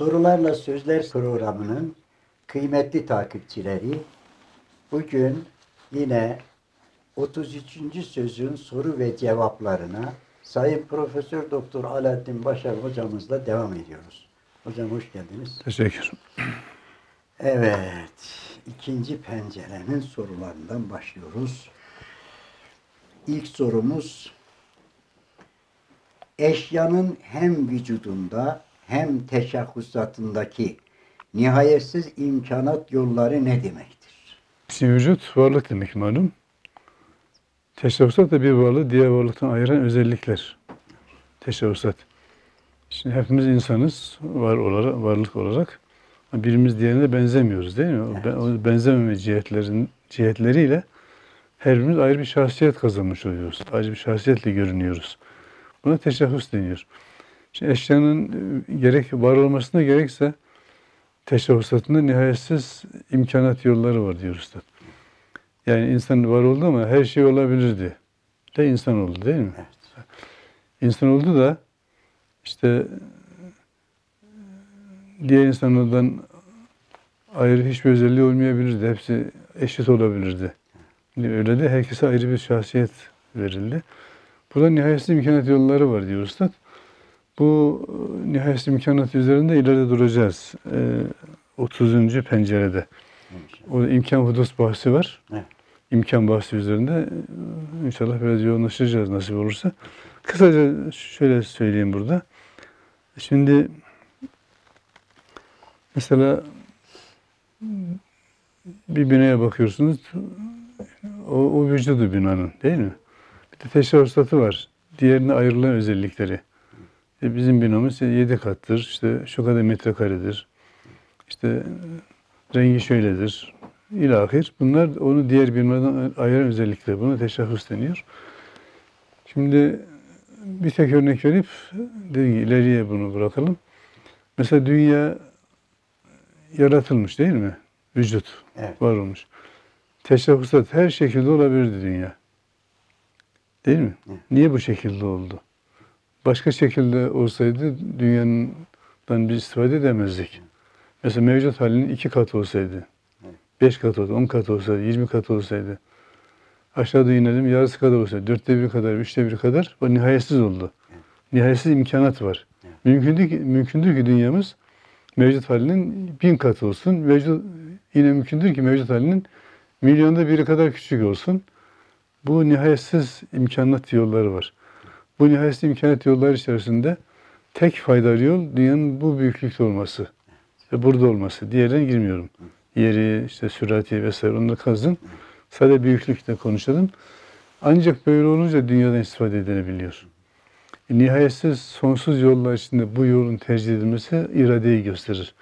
Sorularla Sözler programının kıymetli takipçileri bugün yine 33. sözün soru ve cevaplarına Sayın Profesör Doktor Alaaddin Başar hocamızla devam ediyoruz. Hocam hoş geldiniz. Teşekkür. Evet, ikinci pencerenin sorularından başlıyoruz. İlk sorumuz, eşyanın hem vücudunda hem teşahhusatındaki nihayetsiz imkanat yolları ne demektir? Şimdi vücut varlık demek malum. Teşebbüsat da bir varlığı diğer varlıktan ayıran özellikler. Teşebbüsat. Şimdi hepimiz insanız var olarak, varlık olarak. Birimiz diğerine benzemiyoruz değil mi? Evet. benzememe cihetlerin cihetleriyle her birimiz ayrı bir şahsiyet kazanmış oluyoruz. Ayrı bir şahsiyetle görünüyoruz. Buna teşebbüs deniyor. Şimdi eşyanın e, gerek var olmasına gerekse teşebbüsatında nihayetsiz imkanat yolları var diyor Üstad. Yani insan var oldu ama her şey olabilirdi. De insan oldu değil mi? Evet. İnsan oldu da işte diğer insanlardan ayrı hiçbir özelliği olmayabilirdi. Hepsi eşit olabilirdi. Öyle de herkese ayrı bir şahsiyet verildi. Burada nihayetsiz imkanat yolları var diyor Üstad. Bu e, nihayetsiz imkanat üzerinde ileride duracağız. Ee, 30. pencerede. O imkan hudus bahsi var. Evet. İmkan bahsi üzerinde e, inşallah biraz yoğunlaşacağız nasip olursa. Kısaca şöyle söyleyeyim burada. Şimdi mesela bir binaya bakıyorsunuz. O, o vücudu binanın değil mi? Bir de teşebbüsatı var. Diğerine ayrılan özellikleri. E bizim binamız 7 kattır. İşte şu kadar metrekaredir. İşte rengi şöyledir. İlahir. Bunlar onu diğer binadan ayıran özellikler. Buna teşebbüs deniyor. Şimdi bir tek örnek verip dediğim gibi ileriye bunu bırakalım. Mesela dünya yaratılmış değil mi? Vücut Evet. var olmuş. Teşebbüsat her şekilde olabilirdi dünya. Değil mi? Evet. Niye bu şekilde oldu? Başka şekilde olsaydı dünyanın biz istifade edemezdik. Mesela mevcut halinin iki katı olsaydı, beş katı olsaydı, on katı olsaydı, yirmi katı olsaydı, aşağıda inelim yarısı kadar olsaydı, dörtte biri kadar, üçte biri kadar, o nihayetsiz oldu. Nihayetsiz imkanat var. Mümkündür ki, mümkündür ki dünyamız mevcut halinin bin katı olsun. Mevcut, yine mümkündür ki mevcut halinin milyonda biri kadar küçük olsun. Bu nihayetsiz imkanat yolları var. Bu nihayetsiz imkanat yolları içerisinde tek faydalı yol dünyanın bu büyüklükte olması ve burada olması. Diğerine girmiyorum. Yeri, işte sürati vesaire onları kazın. Sadece büyüklükte konuşalım. Ancak böyle olunca dünyadan istifade edilebiliyor. Nihayetsiz, sonsuz yollar içinde bu yolun tercih edilmesi iradeyi gösterir.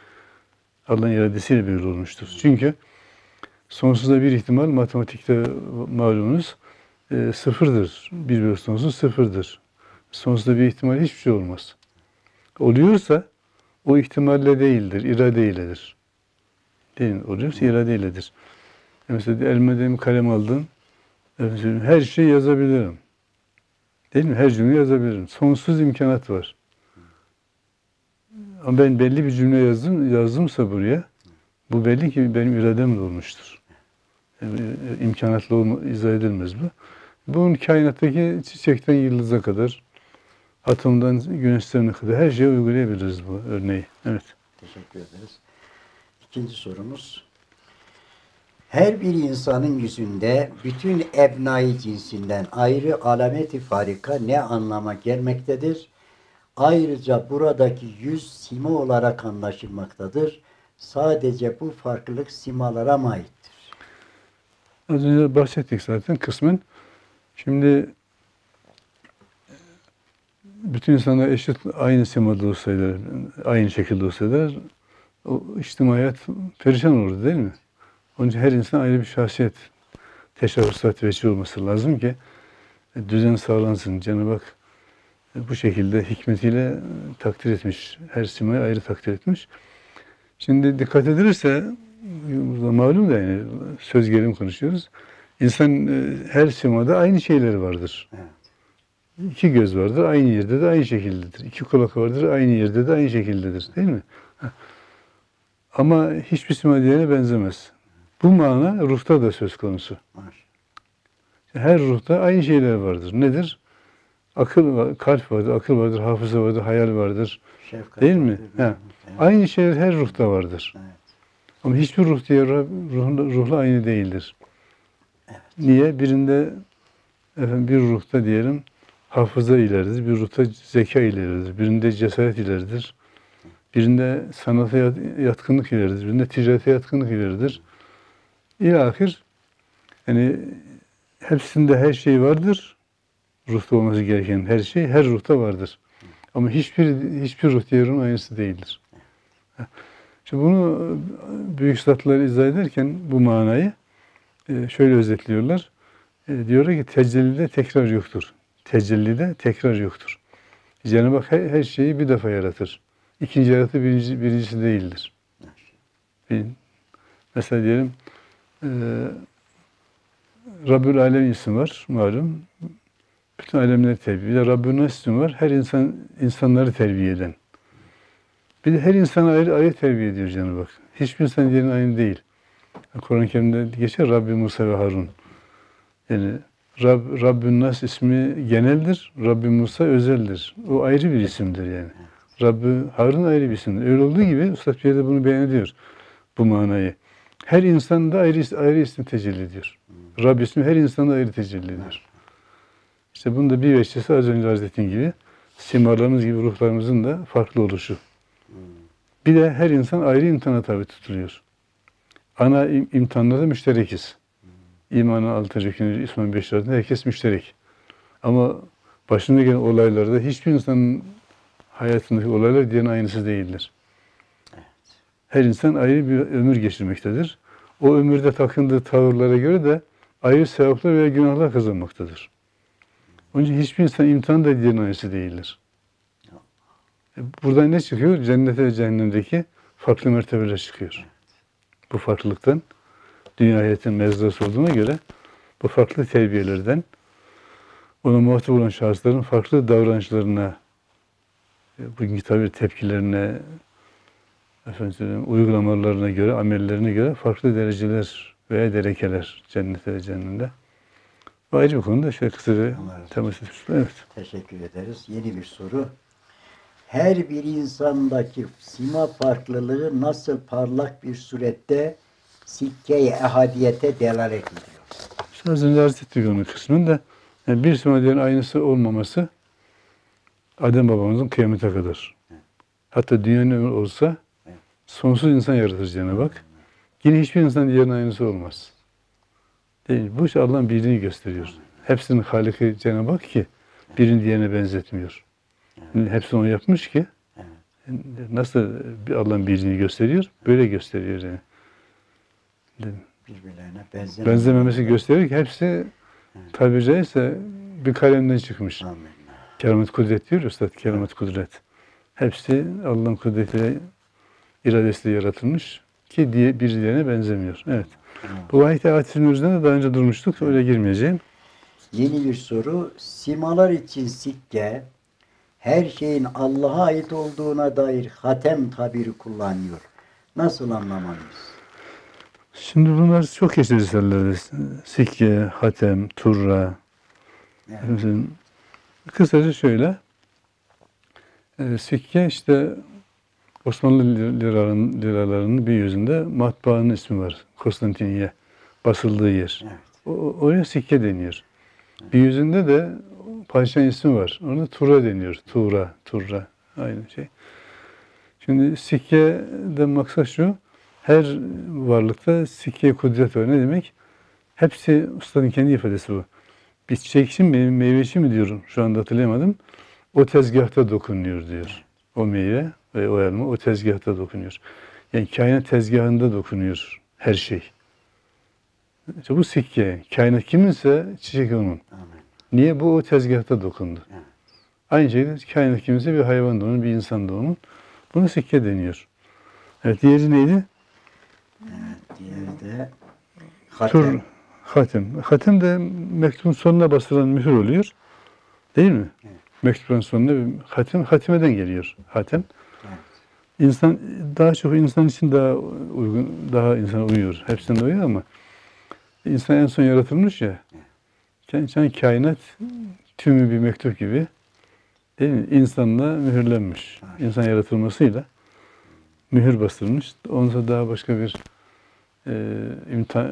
Allah'ın iradesiyle böyle olmuştur. Çünkü sonsuzda bir ihtimal matematikte malumunuz e, sıfırdır. Bir bölü sonsuz sıfırdır. Sonsuzda bir ihtimal hiçbir şey olmaz. Oluyorsa o ihtimalle değildir, iradeyledir. Değil mi? Oluyorsa iradeyledir. E Mesela elime kalem aldım. Efendim, her şeyi yazabilirim. Değil mi? Her cümle yazabilirim. Sonsuz imkanat var. Ama ben belli bir cümle yazdım, yazdımsa buraya, bu belli ki benim irademle olmuştur. Yani, e, imkanatla olma, izah edilmez bu. Bunun kainattaki çiçekten yıldıza kadar, atomdan güneşlerine kadar her şeye uygulayabiliriz bu örneği. Evet. Teşekkür ederiz. İkinci sorumuz. Her bir insanın yüzünde bütün ebnai cinsinden ayrı alameti farika ne anlama gelmektedir? Ayrıca buradaki yüz sima olarak anlaşılmaktadır. Sadece bu farklılık simalara mı aittir? Az önce bahsettik zaten kısmen. Şimdi bütün insanlar eşit aynı simada olsaydı, aynı şekilde olsaydı o içtimaiyat perişan olurdu değil mi? Onun için her insan ayrı bir şahsiyet, teşebbüsat veçi olması lazım ki e, düzen sağlansın. Cenab-ı Hak e, bu şekilde hikmetiyle e, takdir etmiş. Her simayı ayrı takdir etmiş. Şimdi dikkat edilirse burada malum da yani söz gelimi konuşuyoruz. İnsan her simada aynı şeyleri vardır. Evet. İki göz vardır, aynı yerde de aynı şekildedir. İki kulak vardır, aynı yerde de aynı şekildedir. Değil mi? Ama hiçbir sima diğerine benzemez. Bu mana ruhta da söz konusu. Her ruhta aynı şeyler vardır. Nedir? Akıl, var- kalp vardır, akıl vardır, hafıza vardır, hayal vardır. Şefkat Değil mi? vardır, Ha. evet. Aynı şeyler her ruhta vardır. Evet. Ama hiçbir ruh diğer ruh- ruhla, ruhla aynı değildir. Niye? Birinde efendim, bir ruhta diyelim hafıza ileridir, bir ruhta zeka ileridir, birinde cesaret ileridir, birinde sanata yat- yatkınlık ileridir, birinde ticarete yatkınlık ileridir. İlahir yani hepsinde her şey vardır. Ruhta olması gereken her şey her ruhta vardır. Ama hiçbir hiçbir ruh diğerinin aynısı değildir. Şimdi bunu büyük zatlar izah ederken bu manayı e, şöyle özetliyorlar. E, Diyorlar ki tecellide tekrar yoktur. Tecellide tekrar yoktur. Cenab-ı Hak her, şeyi bir defa yaratır. İkinci yaratı birinci, birincisi değildir. Mesela diyelim e, Rabbül Alem ismi var malum. Bütün alemleri terbiye. Bir de Rabbül Nas ismi var. Her insan insanları terbiye eden. Bir de her insanı ayrı ayrı terbiye ediyor Cenab-ı Hak. Hiçbir insan diğerinin aynı değil. Kur'an-ı Kerim'de geçer Rabbi Musa ve Harun. Yani Rab, Rabbün Nas ismi geneldir. Rabbi Musa özeldir. O ayrı bir isimdir yani. Rabbi Harun ayrı bir isimdir. Öyle olduğu gibi Üstad bir yerde bunu beyan. Bu manayı. Her insanda ayrı, ayrı isim tecelli ediyor. Rab ismi her insanda ayrı tecelli ediyor. İşte bunun da bir veçesi az önce arz gibi simalarımız gibi ruhlarımızın da farklı oluşu. Bir de her insan ayrı imtihana tabi tutuluyor. Ana im- imtihanlarda müşterekiz. İmanın altı rükünü, İsmail beş şartında herkes müşterek. Ama başına gelen olaylarda hiçbir insanın hayatındaki olaylar diğerinin aynısı değildir. Her insan ayrı bir ömür geçirmektedir. O ömürde takındığı tavırlara göre de ayrı sevaplar veya günahlar kazanmaktadır. Onun için hiçbir insan imtihan da diğerinin aynısı değildir. E, Buradan ne çıkıyor? Cennete ve cehennemdeki farklı mertebeler çıkıyor. Bu farklılıktan dünya hayatın mezrası olduğuna göre bu farklı terbiyelerden ona muhatap olan şahısların farklı davranışlarına, e, bugünkü tabir tepkilerine, efendim, uygulamalarına göre, amellerine göre farklı dereceler veya derekeler cennete ve cehennemde. Bu ayrı bir konuda şöyle kısaca temas etmiştim. Evet. Teşekkür ederiz. Yeni bir soru. Her bir insandaki sima farklılığı nasıl parlak bir surette sikke-i ehadiyete delalet ediyor? İşte az önce arz ettik onu kısmını da. Yani bir sünnetlerin aynısı olmaması Adem babamızın kıyamete kadar. Hatta dünyanın ömrü olsa Evet. sonsuz insan yaratır Cenab-ı Hak. Yine hiçbir insan diğerinin aynısı olmaz. Değil? Bu işte Allah'ın birliğini gösteriyor. Hepsinin Haliki Cenab-ı Hak ki birini diğerine benzetmiyor. Yani Hepsini o yapmış ki nasıl Allah'ın birliğini gösteriyor? Böyle gösteriyor yani. Birbirlerine benzememesi. benzememesi gösterir ki hepsi tabiri caizse bir kalemden çıkmış. Amin. Keramet kudret diyor Üstad, keramet kudret. Hepsi Allah'ın kudretiyle, iradesiyle yaratılmış ki diye birbirlerine benzemiyor. Evet. Bu ayet-i atisinin üzerinde de daha önce durmuştuk. Öyle girmeyeceğim. Yeni bir soru. Simalar için sikke her şeyin Allah'a ait olduğuna dair hatem tabiri kullanıyor. Nasıl anlamalıyız? Şimdi bunlar çok geçti risalelerde. Sikke, hatem, turra. Evet. Kısaca şöyle. E, sikke işte Osmanlı liraların, liralarının bir yüzünde matbaanın ismi var. Konstantiniye. Basıldığı yer. Evet. O, oraya sikke deniyor. Bir yüzünde de padişahın ismi var. Ona Tura deniyor. Tura, Turra. Aynı şey. Şimdi sikke de maksat şu. Her varlıkta sikke kudret var. Ne demek? Hepsi ustanın kendi ifadesi bu. Bir çiçek için mi, meyve için mi diyorum. Şu anda hatırlayamadım. O tezgahta dokunuyor diyor. O meyve ve o elma o tezgahta dokunuyor. Yani kainat tezgahında dokunuyor her şey. İşte bu sikke. Kainat kiminse çiçek onun. Amin. Niye? Bu o tezgahta dokundu. Evet. Aynı şekilde kainat kiminse bir hayvan da onun, bir insan da onun. Buna sikke deniyor. Evet, diğeri neydi? Diğeri de Tur, hatem. hatem. Hatem de mektubun sonuna basılan mühür oluyor. Değil mi? Evet. Mektubun sonuna hatem, hatimeden geliyor hatem. Evet. İnsan daha çok insan için daha uygun, daha insana uyuyor. Hepsine uyuyor ama insan en son yaratılmış ya. Yani kainat tümü bir mektup gibi değil mi? İnsanla mühürlenmiş. İnsan yaratılmasıyla mühür bastırılmış. Ondan daha başka bir e, imtihan,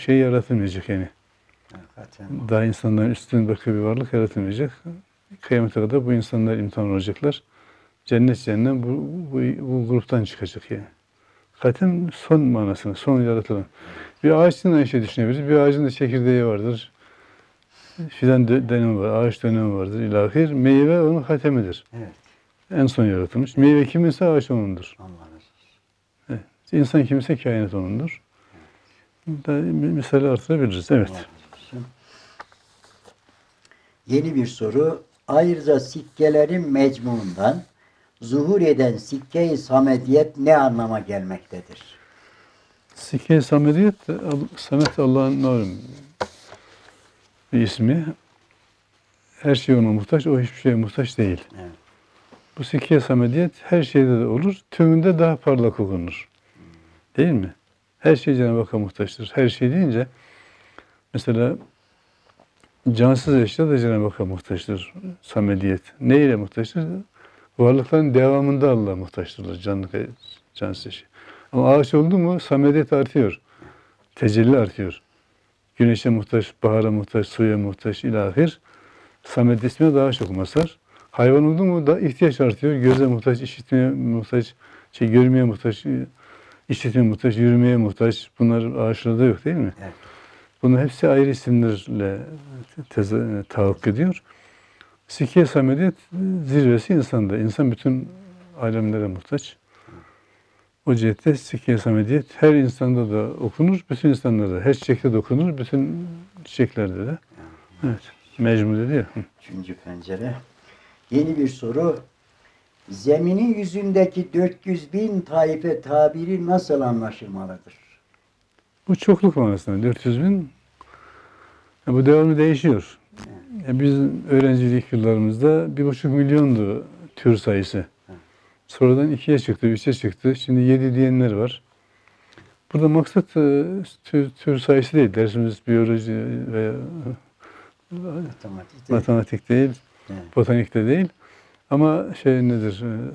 şey yaratılmayacak yani. Hakikaten. Daha insanların üstün başka bir varlık yaratılmayacak. Kıyamete kadar bu insanlar imtihan olacaklar. Cennet cehennem bu, bu, bu gruptan çıkacak yani. Zaten son manasını, son yaratılan. Bir ağaçın aynı şey düşünebiliriz. Bir ağacın da çekirdeği vardır. Fidan dö- dönemi var, ağaç dönemi vardır. İlahir. Meyve onun hatemidir. Evet. En son yaratılmış. Meyve kiminse ağaç onundur. Allah olsun. İnsan kimse kainat onundur. Da, misali artırabiliriz. Evet. Yeni bir soru. Ayrıca sikkelerin mecmuundan zuhur eden sikke-i samediyet ne anlama gelmektedir? Sikke-i Samediyet, Samet Allah'ın malum bir ismi. Her şey ona muhtaç, o hiçbir şeye muhtaç değil. Evet. Bu Sikke-i Samediyet her şeyde de olur, tümünde daha parlak okunur. Değil mi? Her şey Cenab-ı Hakk'a muhtaçtır. Her şey deyince mesela cansız eşya da Cenab-ı Hakk'a muhtaçtır. Samediyet. Ne ile muhtaçtır? Varlıkların devamında Allah'a muhtaçtırlar canlı cansız eşya. Ama ağaç oldu mu samediyet artıyor. Tecelli artıyor. Güneşe muhtaç, bahara muhtaç, suya muhtaç, ilahir. Samet ismine daha çok masar. Hayvan oldu mu da ihtiyaç artıyor. Göze muhtaç, işitmeye muhtaç, şey görmeye muhtaç, işitmeye muhtaç, yürümeye muhtaç. Bunlar ağaçlarda yok değil mi? Evet. Bunun hepsi ayrı isimlerle teze, tahakkuk ediyor. Sikiye Samediyet zirvesi insanda. İnsan bütün alemlere muhtaç. O cihette Sikiye Samediyet her insanda da okunur, bütün insanlarda. Her çiçekte de okunur, bütün çiçeklerde de. Evet. Mecmu dedi ya. Üçüncü pencere. Yeni bir soru. Zeminin yüzündeki 400 bin taife tabiri nasıl anlaşılmalıdır? Bu çokluk manasında 400 bin. Ya bu devamlı değişiyor. Ya biz öğrencilik yıllarımızda bir buçuk milyondu tür sayısı. Sonradan ikiye çıktı, üçe çıktı. Şimdi yedi diyenler var. Burada maksat e, tür, tür sayısı değil. Dersimiz biyoloji veya Matematikte. matematik değil, Evet. botanik de değil. Ama şey nedir? e,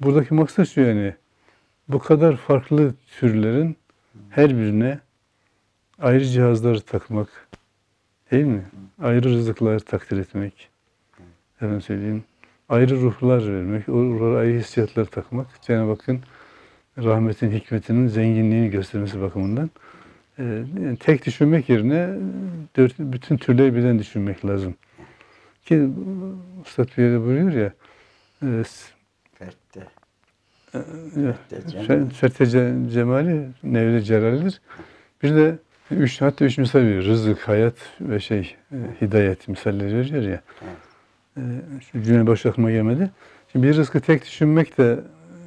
Buradaki maksat şu yani. Bu kadar farklı türlerin her birine ayrı cihazlar takmak, değil mi? Ayrı rızıklar takdir etmek. Efendim söyleyeyim. Ayrı ruhlar vermek, ruhlara ayrı hissiyatlar takmak. Cenab-ı Hakk'ın rahmetin, hikmetinin zenginliğini göstermesi bakımından. e, yani tek düşünmek yerine dört, bütün türleri birden düşünmek lazım. Ki Üstad bir yerde buyuruyor ya, e, Fertte. ya, Fertte Cem. Fe- Ferte ce- cemali nevre celalidir. Bir de üç, hatta üç misal veriyor. Rızık, hayat ve şey, e, hidayet misalleri veriyor ya. Evet. E, cümle baş aklıma gelmedi. Şimdi bir rızkı tek düşünmek de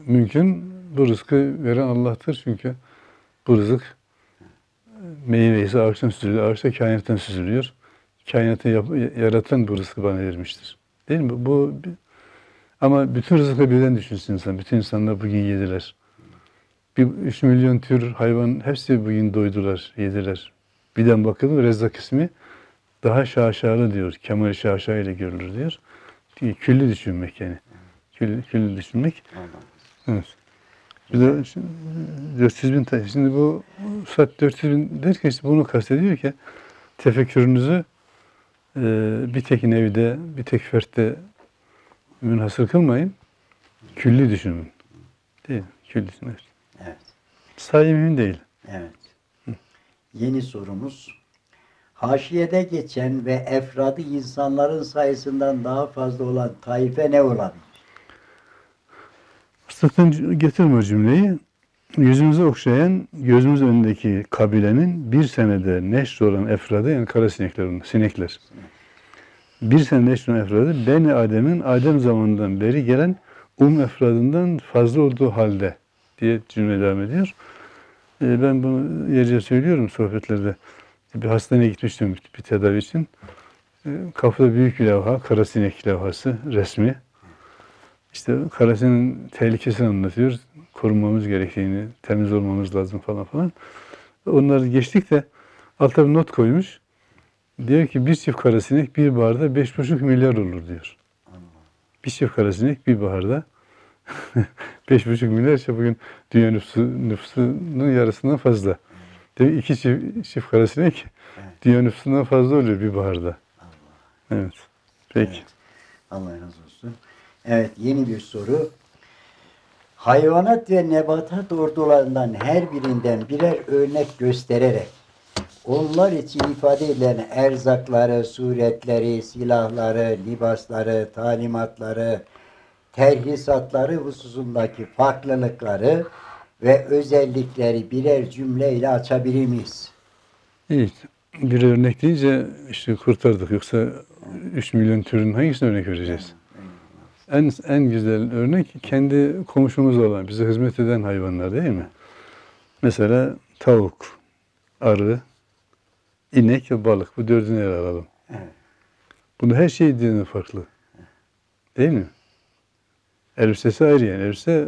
mümkün. Bu rızkı veren Allah'tır çünkü bu rızık e, meyve ise ağaçtan süzülüyor. Ağaç da kainattan süzülüyor. Kainatı yaratan bu rızkı bana vermiştir. Değil mi? Bu ama bütün rızkı birden düşünsün insan. Bütün insanlar bugün yediler. Bir, üç milyon tür hayvan hepsi bugün doydular, yediler. Birden bakılır Rezzak ismi daha şaşalı diyor. Kemal şaşa ile görülür diyor. Külli düşünmek yani. Külli, külli düşünmek. Evet. Bir de şimdi 400 bin tane. Şimdi bu saat 400 bin derken işte bunu kastediyor ki tefekkürünüzü bir tek nevide, bir tek fertte münhasır kılmayın. Külli düşünün. Değil mi? Külli düşünün. Evet. Sayı mühim değil. Evet. Yeni sorumuz. Haşiyede geçen ve efradı insanların sayısından daha fazla olan taife ne olabilir? Fırsattan getirme cümleyi. Yüzümüzü okşayan, gözümüz önündeki kabilenin bir senede neşr olan efradı, yani kara sinekler, sinekler. Bir sene neşr olan efradı, Beni Adem'in Adem zamanından beri gelen um efradından fazla olduğu halde diye cümle devam ediyor. Ee, ben bunu yerce söylüyorum sohbetlerde. Bir hastaneye gitmiştim bir, tedavi için. Ee, kapıda büyük bir levha, kara sinek levhası, resmi. işte karasının tehlikesini anlatıyor. Korunmamız gerektiğini, temiz olmamız lazım falan falan. Onları geçtik de altta bir not koymuş. Diyor ki bir çift karasinek bir baharda beş buçuk milyar olur diyor. Bir çift karasinek bir baharda beş buçuk milyar işte bugün dünya nüfusu, nüfusunun yarısından fazla. Demek iki çift, çift karasinek dünya nüfusundan fazla oluyor bir baharda. Evet. Peki. Evet. Allah razı olsun. Evet yeni bir soru. Hayvanat ve nebatat ordularından her birinden birer örnek göstererek onlar için ifade edilen erzakları, suretleri, silahları, libasları, talimatları, terhisatları hususundaki farklılıkları ve özellikleri birer cümleyle açabilir miyiz? İyi. Bir örnek deyince işte kurtardık. Yoksa 3 milyon türün hangisine örnek vereceğiz? En, en güzel örnek kendi komşumuz olan, bize hizmet eden hayvanlar değil mi? Mesela tavuk, arı, inek ve balık. Bu dördünü ele alalım. Evet. Bunu her şey birbirinden farklı. Değil mi? Elbisesi ayrı yani. Elbise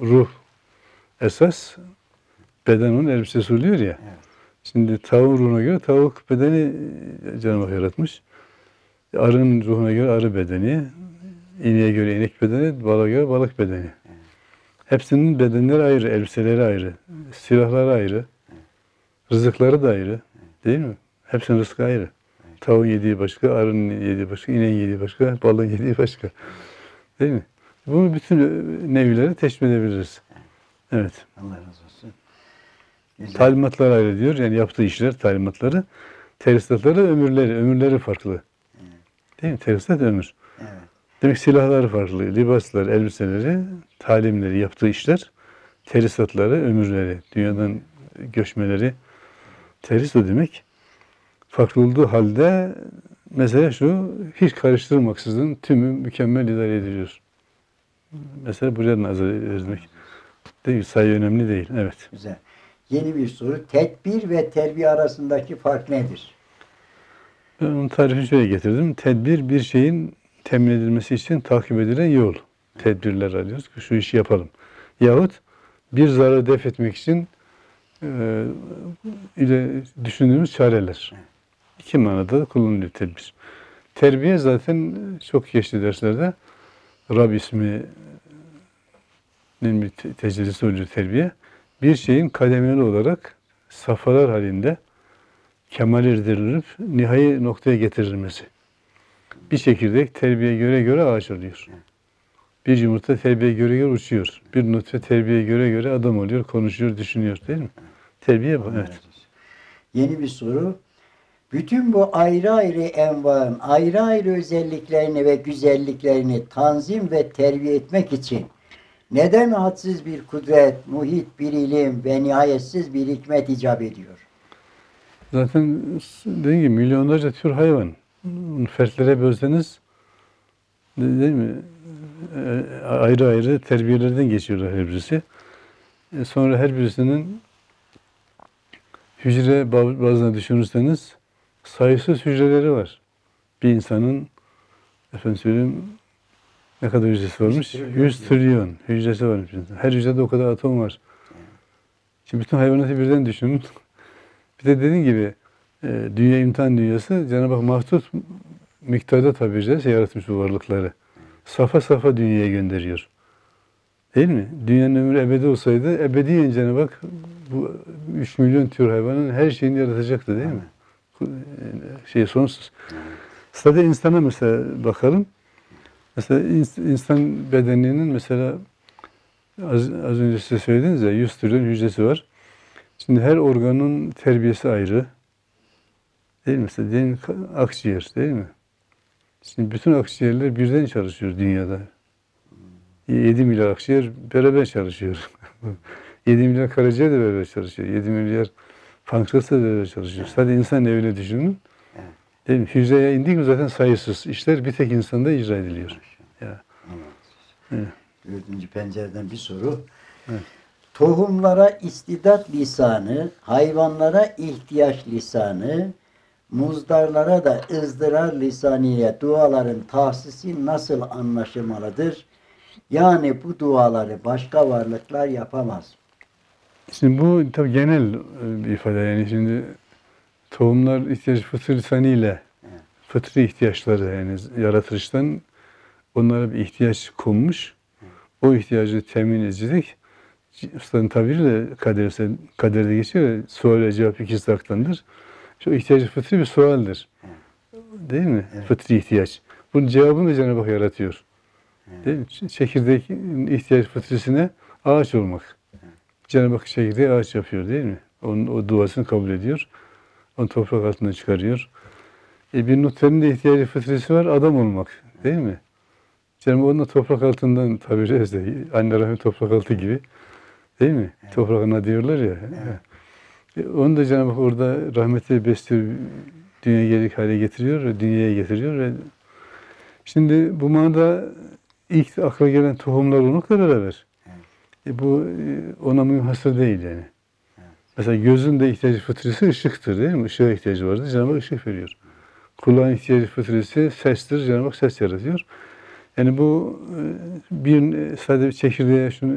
ruh. Esas beden onun elbisesi oluyor ya. Evet. Şimdi tavuğun ruhuna göre tavuk bedeni Cenab-ı Hak yaratmış. Arının ruhuna göre arı bedeni, ineğe göre inek bedeni, balığa göre balık bedeni. Hepsinin bedenleri ayrı, elbiseleri ayrı, silahları ayrı, rızıkları da ayrı. Değil mi? Hepsinin rızkı ayrı. Tavuğun yediği başka, arının yediği başka, ineğin yediği başka, balığın yediği başka. Değil mi? Bunu bütün nevleri teşmil edebiliriz. Evet. Allah razı olsun. Güzel. Talimatlar ayrı diyor. Yani yaptığı işler, talimatları. Terisatları, ömürleri. Ömürleri farklı. Değil mi? Terisat ömür. Evet. Demek silahları farklı. Libaslar, elbiseleri, talimleri, yaptığı işler. Terisatları, ömürleri. Dünyadan göçmeleri. Teris o demek. Farklı olduğu halde mesela şu, hiç karıştırmaksızın tümü mükemmel idare ediliyor. Mesela buraya nazar etmek. Değil? Sayı önemli değil. Evet. Güzel. Yeni bir soru. Tedbir ve terbiye arasındaki fark nedir? Ben onun tarifini şöyle getirdim. Tedbir bir şeyin temin edilmesi için takip edilen yol. Tedbirler arıyoruz ki şu işi yapalım. Yahut bir zararı def etmek için e, ile düşündüğümüz çareler. İki manada kullanılıyor tedbir. Terbiye zaten çok geçti derslerde. Rab isminin bir te- tecellisi oluyor terbiye. Bir şeyin kademeli olarak safhalar halinde kemal erdirilip nihai noktaya getirilmesi. Bir çekirdek terbiye göre göre ağaç oluyor. Bir yumurta terbiye göre göre uçuyor. Bir nutfe terbiye göre göre adam oluyor, konuşuyor, düşünüyor değil mi? Terbiye bu. Evet. Yeni bir soru. Bütün bu ayrı ayrı envanın ayrı ayrı özelliklerini ve güzelliklerini tanzim ve terbiye etmek için neden hadsiz bir kudret, muhit bir ilim ve nihayetsiz bir hikmet icap ediyor? Zaten dediğim gibi milyonlarca tür hayvan. Fertlere bölseniz de- değil mi? E, Ayrı ayrı terbiyelerden geçiyorlar her birisi. E, Sonra her birisinin hücre ba- bazına düşünürseniz sayısız hücreleri var. Bir insanın efendim söyleyeyim ne kadar hücresi varmış? trilyon 100 trilyon hücresi varmış. Her hücrede o kadar atom var. Şimdi bütün hayvanatı birden düşünün. Bir de dediğim gibi e, dünya imtihan dünyası Cenab-ı Hak mahdut miktarda tabi caizse yaratmış bu varlıkları. Safa safa dünyaya gönderiyor. Değil mi? Dünyanın ömrü ebedi olsaydı ebediyen Cenab-ı Hak bu 3 milyon tür hayvanın her şeyini yaratacaktı değil mi? E, Şey sonsuz. Sadece insana mesela bakalım. Mesela ins- insan bedeninin mesela az, az önce size söylediniz ya 100 trilyon hücresi var. Şimdi her organın terbiyesi ayrı. Değil mi? Mesela akciğer değil mi? Şimdi bütün akciğerler birden çalışıyor dünyada. 7 milyar akciğer beraber çalışıyor. 7 milyar karaciğer de beraber çalışıyor. 7 milyar pankreas da beraber çalışıyor. Sadece insan evine düşünün. Evet. Değil mi? Hücreye indik mi zaten sayısız işler bir tek insanda icra ediliyor. Ya. Evet. Dördüncü pencereden bir soru. Evet. Tohumlara istidat lisanı, hayvanlara ihtiyaç lisanı, muzdarlara da ızdırar lisanıyla duaların tahsisi nasıl anlaşılmalıdır? Yani bu duaları başka varlıklar yapamaz. Şimdi bu tabii genel e, bir ifade yani şimdi tohumlar ihtiyaç fıtri lisanıyla Evet. fıtri ihtiyaçları yani yaratılıştan onlara bir ihtiyaç konmuş. O ihtiyacı temin edecek. Ustanın tabiriyle kaderse, kaderde geçiyor ya, sual ve cevap haktandır. Şu ihtiyacı fıtri bir sualdir. Değil mi? Evet. Fıtri ihtiyaç. Bunun cevabını da Cenab-ı Hak yaratıyor. Değil mi? Çekirdek ihtiyaç fıtrisine ağaç olmak. Cenab-ı Hak çekirdeği ağaç yapıyor değil mi? Onun o duasını kabul ediyor. Onu toprak altından çıkarıyor. E bir nutfenin de ihtiyacı fıtrisi var adam olmak. Değil mi? Cenab-ı Hak onu toprak altından tabir ederse anne rahmi toprak altı gibi. Değil mi? Toprak ana diyorlar ya. E, onu da Cenab-ı Hak orada rahmeti besliyor, dünyaya gelik hale getiriyor dünyaya getiriyor ve şimdi bu manada ilk akla gelen tohumlar olmakla beraber e, bu e, ona münhasır değil yani. Mesela gözün de ihtiyacı fıtrisi ışıktır değil mi? Işığa ihtiyacı vardır. Cenab-ı Hak ışık veriyor. Kulağın ihtiyacı fıtrisi sestir. Cenab-ı Hak ses yaratıyor. Yani bu e, bir e, sadece çekirdeğe şunu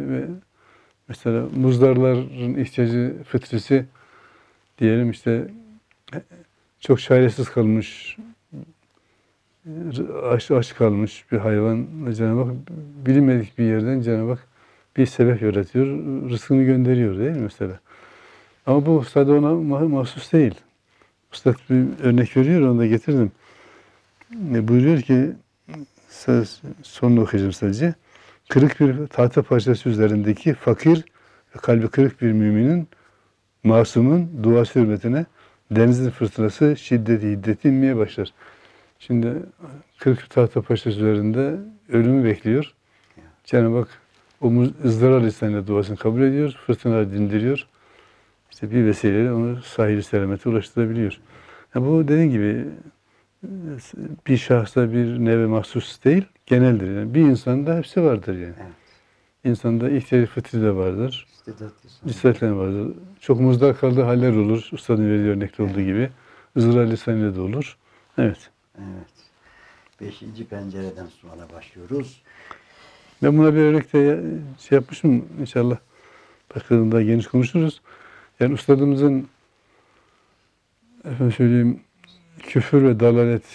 mesela muzdarların ihtiyacı fıtrisi diyelim işte e, çok çaresiz kalmış e, aç, aç kalmış bir hayvan Cenab-ı Hak bilinmedik bir yerden Cenab-ı Hak bir sebep yaratıyor, rızkını gönderiyor değil mi mesela? Ama bu sadece ona ma- mahsus değil. Üstad bir örnek veriyor, onu da getirdim. Ne buyuruyor ki, sonunu okuyacağım sadece. Kırık bir tahta parçası üzerindeki fakir kalbi kırık bir müminin, masumun duası hürmetine denizin fırtınası şiddeti, hiddeti inmeye başlar. Şimdi kırık bir tahta parçası üzerinde ölümü bekliyor. Cenab-ı Hak o ızdırar lisanıyla duasını kabul ediyor, fırtınaları dindiriyor. İşte bir vesileyle onu sahil selamete ulaştırabiliyor. Yani bu dediğim gibi bir şahsa bir neve mahsus değil, geneldir. Yani bir insanda hepsi vardır yani. Evet. İnsanda ihtiyacı fıtri de vardır, lisanetler vardır. Çok muzdar kaldığı haller olur, ustadın verdiği örnekte olduğu gibi. ızdırar lisanıyla da olur. Evet. Evet. Beşinci pencereden suala başlıyoruz. Ben buna bir örnekte şey yapmışım inşallah. Başka daha geniş konuşuruz. Yani ustadımızın efendim söyleyeyim küfür ve dalaletin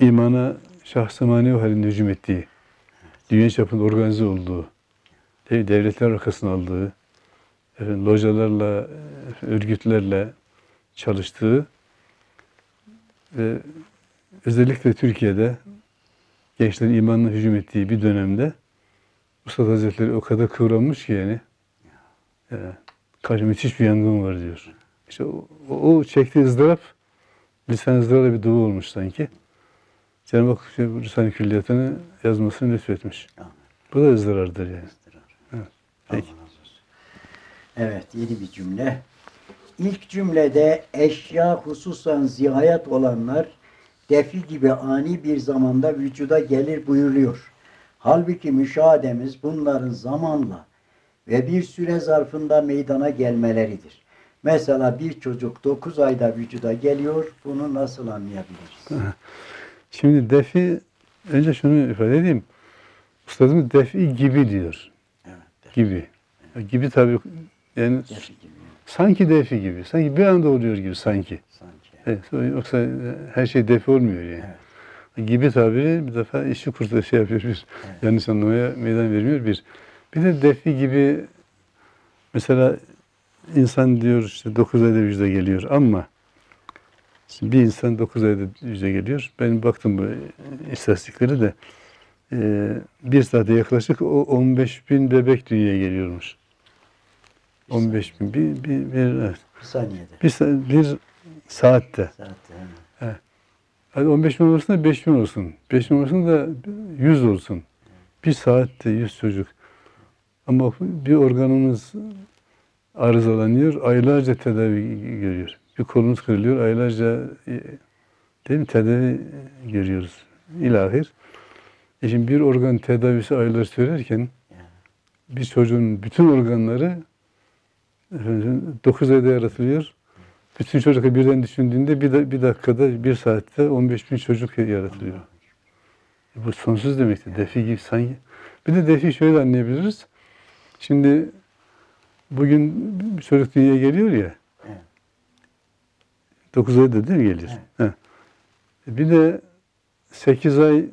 imana şahsı manevi halinde hücum ettiği, dünya çapında organize olduğu, dev- devletler arkasına aldığı, efendim, localarla, efendim, örgütlerle çalıştığı ve özellikle Türkiye'de gençlerin imanına hücum ettiği bir dönemde Üstad Hazretleri o kadar kıvranmış ki yani ya, karşı müthiş bir yangın var diyor. İşte o, o, çektiği ızdırap lisan ızdırapla bir dua olmuş sanki. Cenab-ı Hak lisan külliyatını yazmasını lütfetmiş. Amin. Bu da ızdırardır yani. Evet. Peki. Evet, yeni bir cümle. İlk cümlede eşya hususan zihayat olanlar defi gibi ani bir zamanda vücuda gelir buyuruyor. Halbuki müşahedemiz bunların zamanla ve bir süre zarfında meydana gelmeleridir. Mesela bir çocuk 9 ayda vücuda geliyor, bunu nasıl anlayabiliriz? Şimdi defi, önce şunu ifade edeyim. Ustadımız defi gibi diyor. Evet, Gibi. Gibi tabii yani defi gibi sanki defi gibi. Sanki bir anda oluyor gibi sanki. sanki. Evet, yoksa e, her şey defi olmuyor yani. Gibi tabiri bir defa işi kurtar şey yapıyor bir Evet. yanlış anlamaya meydan vermiyor bir. Bir de defi gibi mesela insan diyor işte 9 ayda vücuda geliyor ama şimdi bir insan 9 ayda vücuda geliyor. Ben baktım bu istatistiklere de e, bir saate yaklaşık o 15 bin bebek dünyaya geliyormuş. 15 bin bir, bir, bir, evet. Bir saniyede. bir, bir saatte. Saatte hemen. Hadi 15 bin olsun da 5 bin olsun. 5 bin olsun da 100 olsun. Bir saatte 100 çocuk. Ama bir organımız arızalanıyor, aylarca tedavi görüyor. Bir kolumuz kırılıyor, aylarca e, değil mi tedavi görüyoruz. İlahir. E şimdi bir organ tedavisi aylar sürerken bir çocuğun bütün organları efendim, 9 ayda yaratılıyor. Bütün çocukları birden düşündüğünde bir, da- bir dakikada, bir saatte 15 bin çocuk yaratılıyor. Bu sonsuz demektir. Defi gibi sanki. Bir de defi şöyle anlayabiliriz. Şimdi bugün bir çocuk dünyaya geliyor ya. Evet. 9 ayda değil mi geliyor? He. Bir de 8 ay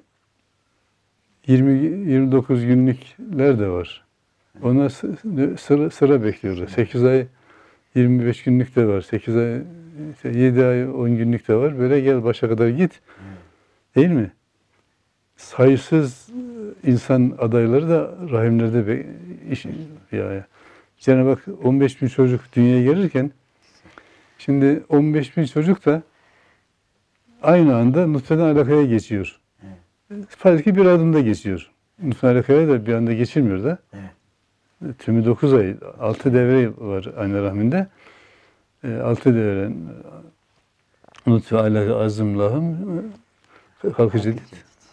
20 29 günlükler de var. Ona sı- sıra, sıra bekliyorlar. 8 ay 25 günlük de var. 8 ay 7 ay 10 günlük de var. Böyle gel başa kadar git. Değil mi? Sayısız insan adayları da rahimlerde be, iş, ya, Cenab-ı Hak 15 bin çocuk dünyaya gelirken şimdi 15 bin çocuk da aynı anda nutfeden alakaya geçiyor. Farz ki bir adımda geçiyor. Nutfeden alakaya da bir anda geçilmiyor da. Tümü 9 ay, 6 devre var anne rahminde. 6 devre nutfe alaka azım lahım halkı cedid.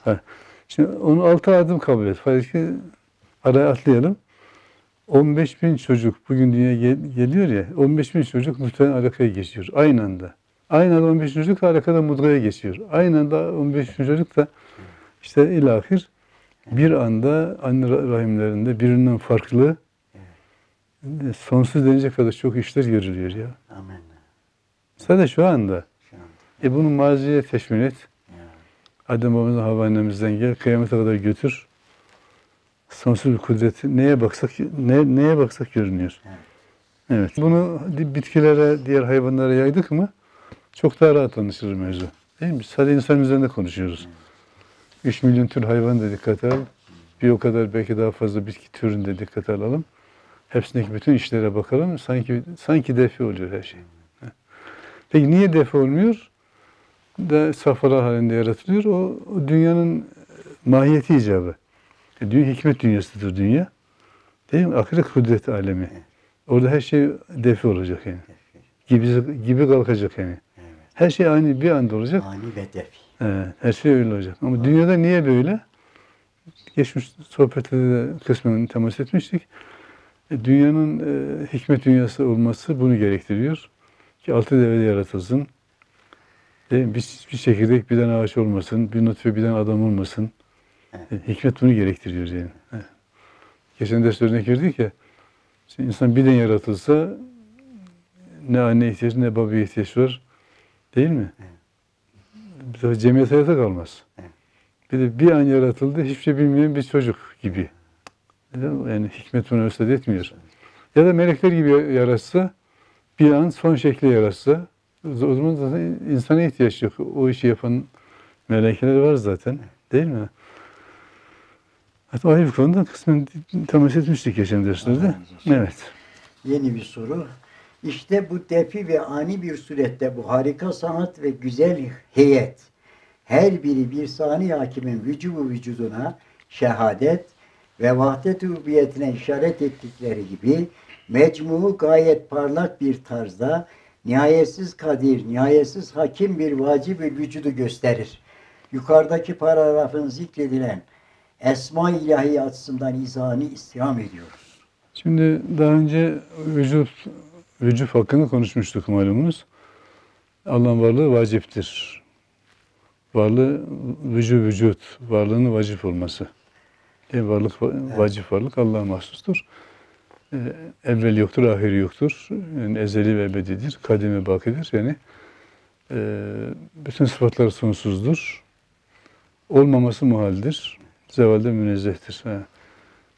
Ha. Şimdi onu 6 adım kabul et. Farz ki araya atlayalım. 15 bin çocuk bugün dünyaya gel- geliyor ya, 15 bin çocuk nutfeden alakaya geçiyor. Aynı anda. Aynı anda 15 bin çocuk da alakadan mudgaya geçiyor. Aynı anda 15 bin çocuk da işte ilahir bir anda anne ra- rahimlerinde birbirinden farklı sonsuz denecek kadar çok işler görülüyor ya. Amin. Sadece şu anda. E bunu maziye teşmil et. Adem babamızdan Havva annemizden gel. Kıyamete kadar götür. Sonsuz bir kudreti neye baksak ne, neye baksak görünüyor. Evet. Bunu bitkilere, diğer hayvanlara yaydık mı çok daha rahat anlaşılır mevzu. Değil mi? Sadece insan üzerinde konuşuyoruz. 3 milyon tür hayvan da dikkate al. Bir o kadar belki daha fazla bitki türünü de dikkate alalım. Hepsindeki bütün işlere bakalım. Sanki sanki defi oluyor her şey. Peki niye defi olmuyor? De safhalar halinde yaratılıyor. O, o dünyanın mahiyeti icabı. E, dünya hikmet dünyasıdır dünya. Değil mi? Ahiret kudret alemi. Orada her şey defi olacak yani. Gibi, gibi kalkacak yani. Evet. Her şey aynı bir anda olacak. Ani ve defi. Evet, her şey öyle olacak. Ama dünyada niye böyle? Geçmiş sohbette de kısmen temas etmiştik. E, Dünyanın e, hikmet dünyası olması bunu gerektiriyor. Ki altı devrede yaratılsın. Değil mi? Bir, bir çekirdek birden ağaç olmasın, bir nutfe birden adam olmasın. E, hikmet bunu gerektiriyor yani. Evet. Geçen ders örnek verdik ya, şimdi insan birden yaratılsa ne anne ihtiyacı ne baba ihtiyaç var. Değil mi? Bir sefer cemiyet hayata kalmaz. Evet. Bir de bir an yaratıldı, hiçbir şey bilmeyen bir çocuk gibi. Yani hikmet bunu ölçüde etmiyor. Ya da melekler gibi yaratsa, bir an son şekli yaratsa, o zaman zaten insana ihtiyaç yok. O işi yapan melekler var zaten. Değil mi? Hatta o bir konuda kısmen temas etmiştik geçen derslerde. Evet. Yeni bir soru. İşte bu defi ve ani bir surette bu harika sanat ve güzel heyet her biri bir sani hakimin vücubu vücuduna şehadet ve vahdet rububiyetine işaret ettikleri gibi mecmuu gayet parlak bir tarzda nihayetsiz kadir, nihayetsiz hakim bir vacib vücudu gösterir. Yukarıdaki paragrafın zikredilen esma ilahi açısından izahını istirham ediyoruz. Şimdi daha önce vücut, vücut hakkında konuşmuştuk malumunuz. Allah'ın varlığı vaciptir. Varlığı vücut vücut, varlığının vacip olması. Mi? Varlık, vacip varlık Allah'a mahsustur. Ee, evvel yoktur, ahir yoktur. Yani ezeli ve ebedidir, kadim ve bakidir. Yani e, bütün sıfatları sonsuzdur. Olmaması muhaldir. Zevalde münezzehtir. Ha.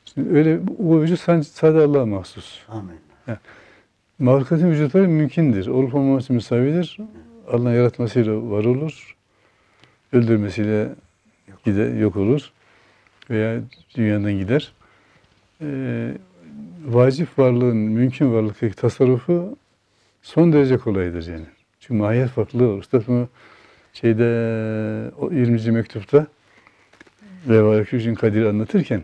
Şimdi öyle bu vücut sadece Allah'a mahsus. Amin. Mahlukatın vücutları mümkündür. Olup olmaması müsavidir. Allah'ın yaratmasıyla var olur. Öldürmesiyle gider, yok olur. Veya dünyadan gider. Ee, vacip varlığın, mümkün varlıktaki tasarrufu son derece kolaydır yani. Çünkü mahiyet farklı. Üstad bunu şeyde o 20. mektupta ve için Kadir anlatırken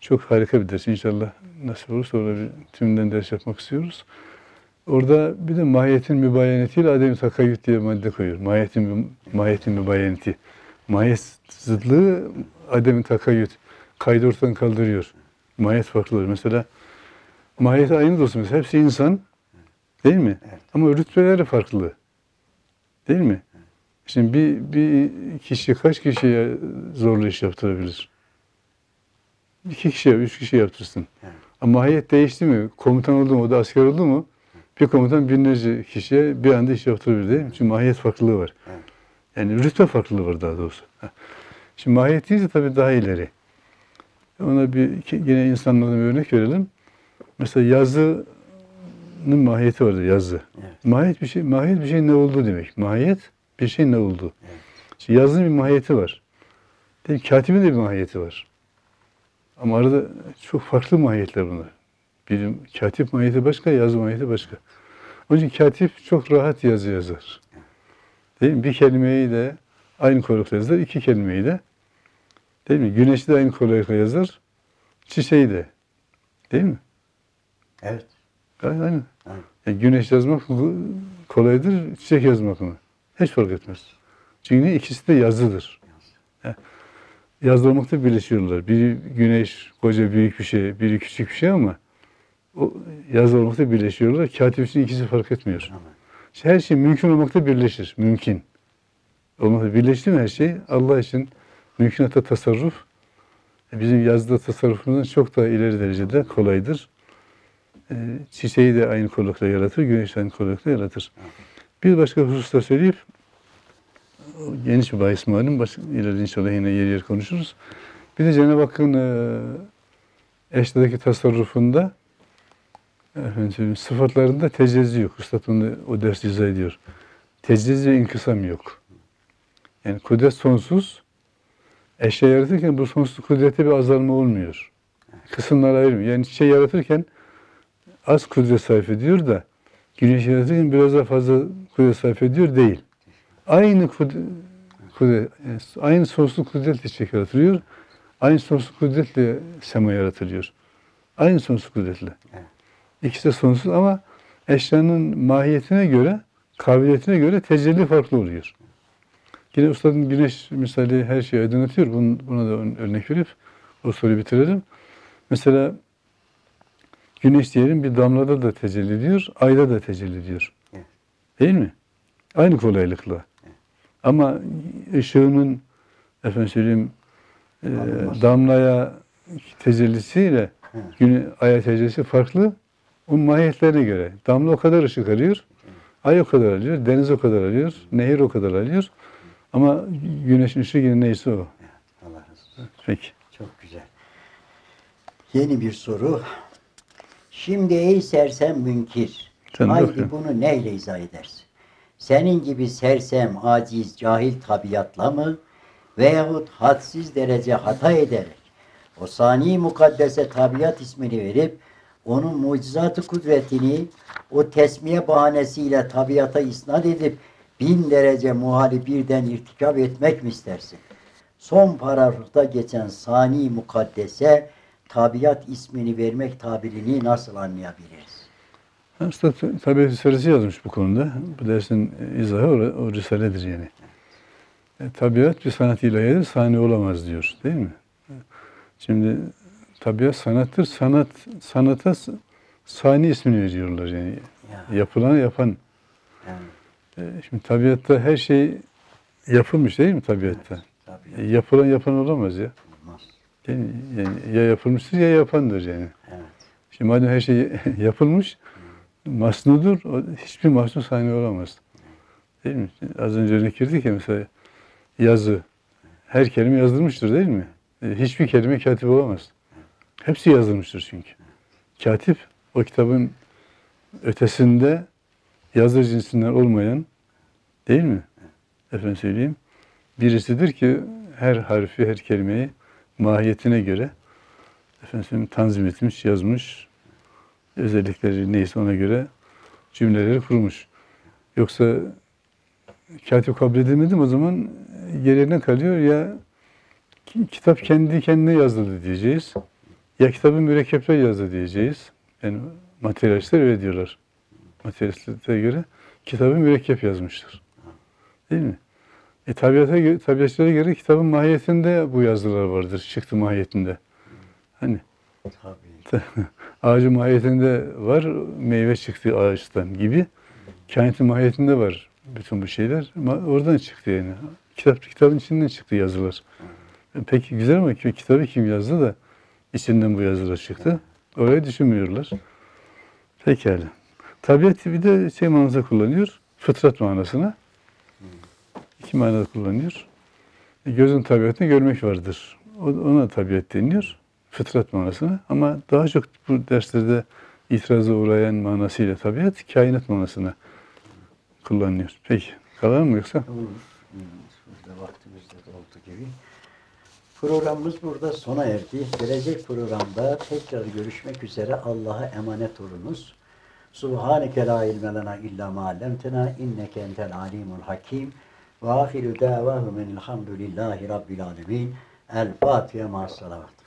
çok harika bir ders. İnşallah nasip olursa orada bir tümden ders yapmak istiyoruz. Orada bir de mahiyetin mübayenetiyle adem takayyüt diye madde koyuyor. Mahiyetin, mahiyetin mübayeneti. Mahiyet zıtlığı adem takayyüt. Kaydı ortadan kaldırıyor. Mahiyet farklıdır. Mesela mahiyet aynı da olsun. Mesela hepsi insan. Değil mi? Evet. Ama rütbeleri farklı. Değil mi? Şimdi bir, bir kişi kaç kişiye zorlu iş yaptırabilir? İki kişiye, üç kişi yaptırsın. Evet. Ama mahiyet değişti mi? Komutan oldu mu? O da asker oldu mu? Bir komutan binlerce kişiye bir anda iş yaptırabilir değil mi? Çünkü mahiyet farklılığı var. Evet. Yani rütbe farklılığı var daha doğrusu. Şimdi mahiyet deyince tabii daha ileri. Ona bir yine insanlardan bir örnek verelim. Mesela yazının mahiyeti vardır yazı. Evet. Mahiyet bir şey, mahiyet bir şey ne oldu demek. Mahiyet bir şey ne oldu. Şimdi yazının bir mahiyeti var. Değil? Katibin de bir mahiyeti var. Ama arada çok farklı mahiyetler bunlar. Bir katip mahiyeti başka, yazı mahiyeti başka. Onun için katip çok rahat yazı yazar. Değil mi? Bir kelimeyi de aynı kolaylıkla yazar, iki kelimeyi de. Değil mi? Güneşi de aynı kolaylıkla yazar, çiçeği de. Değil mi? Evet. Aynen. Aynen. Yani güneş yazmak kolaydır, çiçek yazmak mı? Hiç fark etmez. Çünkü ikisi de yazıdır. Yazdırmakta birleşiyorlar. Biri güneş, koca büyük bir şey, biri küçük bir şey ama o yazdırmakta birleşiyorlar. Katip için ikisi fark etmiyor. İşte her şey mümkün olmakta birleşir. Mümkün. Olmakta birleşti mi her şey? Allah için mümkünatta tasarruf e, bizim yazıda tasarrufumuzdan çok daha ileri derecede kolaydır. E, Çiçeği de aynı kolaylıkla yaratır, güneş de aynı kolaylıkla yaratır. Bir başka husus da söyleyip geniş bir bahis malum. Baş, ileride inşallah yine yer yer konuşuruz. Bir de Cenab-ı Hakk'ın e, eştedeki tasarrufunda efendim, sıfatlarında tecezzi yok. Üstad onu o dersi izah ediyor. Tecezzi ve inkısam yok. Yani kudret sonsuz. Eşya yaratırken bu sonsuz kudrette bir azalma olmuyor. Kısımlara ayırmıyor. Yani şey yaratırken az kudret sarf ediyor da güneş yaratırken biraz daha fazla kudret sarf ediyor değil. Aynı kudret, kudret aynı sonsuz kudretle çiçek yaratılıyor. Aynı sonsuz kudretle sema yaratılıyor. Aynı sonsuz kudretle. Evet. İkisi de sonsuz ama eşyanın mahiyetine göre, kabiliyetine göre tecelli farklı oluyor. Yine ustadın güneş misali her şeyi aydınlatıyor. Bun- Buna da örnek verip o soruyu bitirelim. Mesela güneş diyelim bir damlada da tecelli ediyor, ayda da tecelli ediyor. Evet. Değil mi? Aynı kolaylıkla. Ama ışığının efendim söyleyeyim e, damlaya tecellisiyle Evet. güne, aya tecellisi farklı. Onun mahiyetlerine göre. Damla o kadar ışık alıyor, ay o kadar alıyor, deniz o kadar alıyor, nehir o kadar alıyor. Ama güneşin ışığı yine neyse o. Allah razı olsun. Peki. Çok güzel. Yeni bir soru. Şimdi ey sersem münkir. Sen haydi bunu neyle izah edersin? Senin gibi sersem, aciz, cahil tabiatla mı? Veyahut hadsiz derece hata ederek o sani mukaddese tabiat ismini verip onun mucizatı kudretini o tesmiye bahanesiyle tabiata isnat edip bin derece muhali birden irtikap etmek mi istersin? Son paragrafta geçen sani mukaddese tabiat ismini vermek tabirini nasıl anlayabiliriz? Üstad tabiat risalesi yazmış bu konuda. Bu dersin izahı o, o risaledir yani. E, tabiat bir sanat ilahidir, sani olamaz diyor. Değil mi? Şimdi tabiat sanattır. Sanat sanata s- sani ismini veriyorlar yani. Ya, Yapılanı yapan. yani, E, Şimdi tabiatta her şey yapılmış değil mi tabiatta? tabiat E, Yapılan yapan olamaz ya. Yani ya yapılmıştır ya yapandır yani. Evet. Şimdi madem her şey yapılmış, masnudur, o hiçbir mahsus sahne olamaz. Değil mi? Az önce örnek verdik ya mesela yazı. Her kelime yazılmıştır değil mi? E, Hiçbir kelime katip olamaz. Hepsi yazılmıştır çünkü. Katip o kitabın ötesinde yazı cinsinden olmayan değil mi? Efendim söyleyeyim. Birisidir ki her harfi, her kelimeyi mahiyetine göre efendim tanzim etmiş, yazmış. Özellikleri neyse ona göre cümleleri kurmuş. Yoksa katip kabul edilmedim o zaman yerine kalıyor ya ki- kitap kendi kendine yazıldı diyeceğiz. Ya kitabın mürekkepleri yazdı diyeceğiz. Yani materyalistler öyle diyorlar. Materyalistlere göre kitabı mürekkep yazmıştır. Değil mi? E tabiata tabiatçılara göre kitabın mahiyetinde bu yazılar vardır. Çıktı mahiyetinde. Hani Tabii. ağacın mahiyetinde var, meyve çıktı ağaçtan gibi. Kainatın mahiyetinde var. bütün bu şeyler. Oradan çıktı yani. Kitap kitabın içinden çıktı yazılar. Peki güzel ama ki kitabı kim yazdı da içinden bu yazılar çıktı. Orayı düşünmüyorlar. Pekala. Tabiatı bir de şey manası kullanıyor. Fıtrat manasına. İki manada kullanıyor. E, Gözün tabiatını görmek vardır. Ona tabiat deniyor. Fıtrat manasına. Ama daha çok bu derslerde itiraza uğrayan manasıyla tabiat, kainat manasına kullanılıyor. Peki. Kalalım mı yoksa? Olur. Burada vaktimiz de doldu gibi. Programımız burada sona erdi. Gelecek programda tekrar görüşmek üzere. Allah'a emanet olunuz. Subhaneke la ilme lena illa ma allamtena inneke entel alimul hakim. Ve ahiru davahum enilhamdülillahi rabbil alemin. El Fatiha ma'as salavat.